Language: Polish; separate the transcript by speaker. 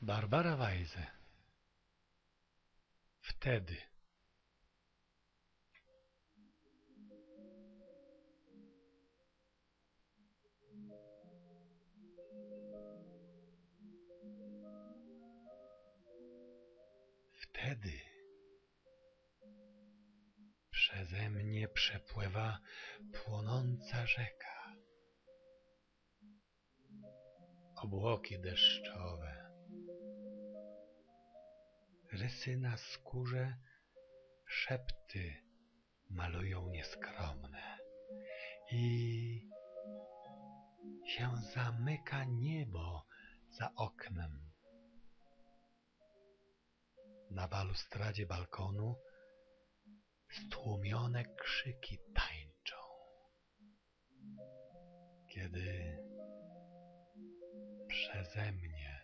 Speaker 1: Barbara Weise Wtedy. Wtedy. Przeze mnie przepływa płonąca rzeka. Obłoki deszczowe, rysy na skórze, szepty malują nieskromne i się zamyka niebo za oknem. Na balustradzie balkonu stłumione krzyki tańczą, kiedy przeze mnie